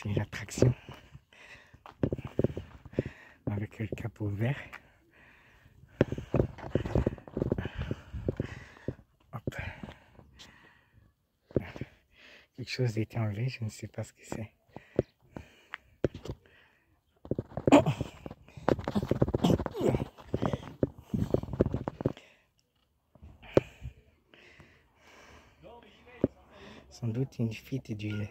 C'est l'attraction. Avec le capot vert. Hop. Quelque chose a été enlevé, je ne sais pas ce que c'est. Sans doute une fuite d'huile.